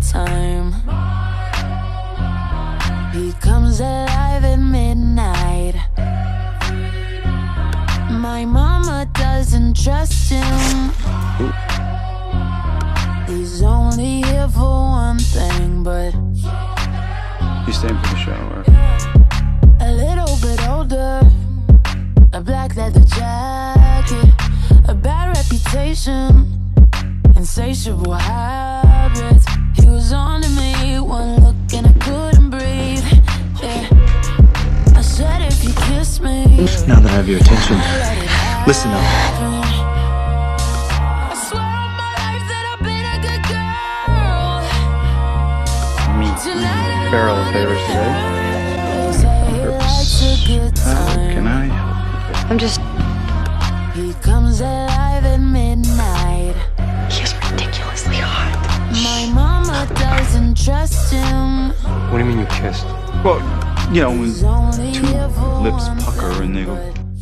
time. He comes alive at midnight. My mama doesn't trust him. He's only here for one thing, but he's staying for the shower. A little bit older, a black leather jacket, a bad reputation, insatiable habits. He was on to me, one look and I couldn't breathe. Yeah. I said if you kiss me, Now that I have your attention, let it happen. listen up. I swear on my life that I've been a good girl. Meet Tonight I barrel wanna favors today. Say he likes a good How can I? I'm just. He comes alive at midnight. Doesn't trust him. What do you mean you kissed? Well, you know, when two lips pucker and they go but